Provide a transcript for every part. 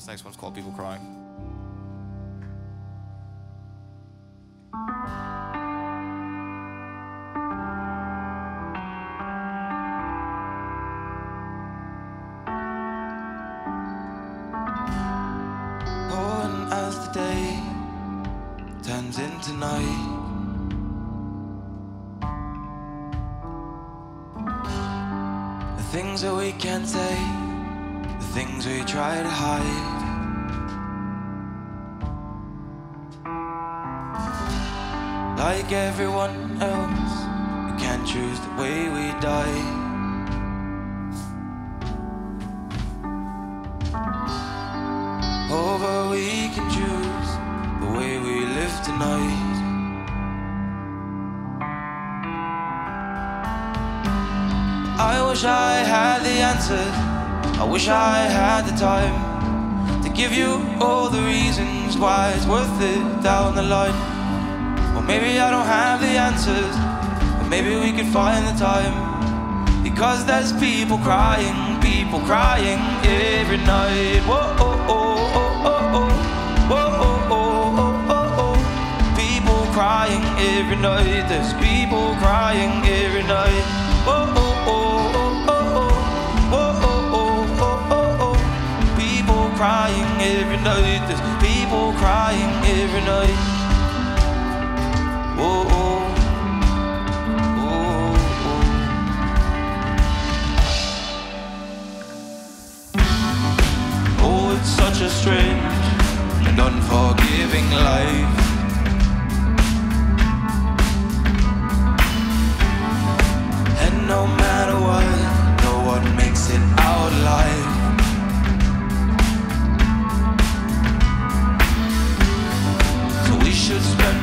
this next one's called People Crying. As the day turns into night. The things that we can't say, things we try to hide. Like everyone else, we can't choose the way we die. But we can choose the way we live tonight. I wish I had the answers. I wish I had the time to give you all the reasons why it's worth it down the line. Or maybe I don't have the answers, but maybe we could find the time. Because there's people crying, people crying every night. Whoa, oh, oh, oh, oh, oh. Whoa, oh, oh, oh, oh, oh. People crying every night. There's people crying every night. There's people crying every night. Whoa, oh, oh. Oh, it's such a strange and unforgiving life.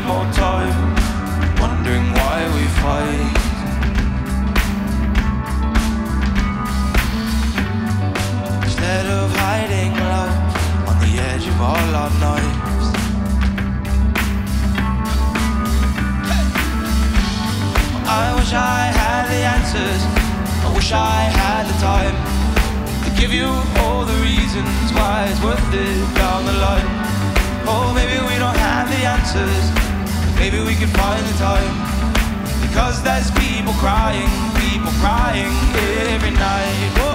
More time wondering why we fight. Instead of hiding love on the edge of all our knives. I wish I had the answers. I wish I had the time to give you all the reasons why it's worth it down the line. Oh, maybe we don't have the answers. Maybe we can find the time. Because there's people crying, people crying every night.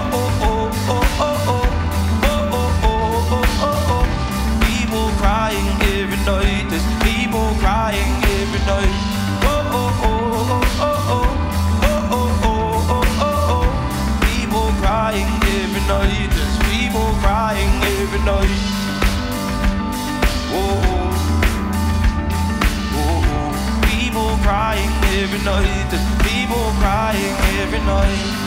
Every night. There's people crying every night.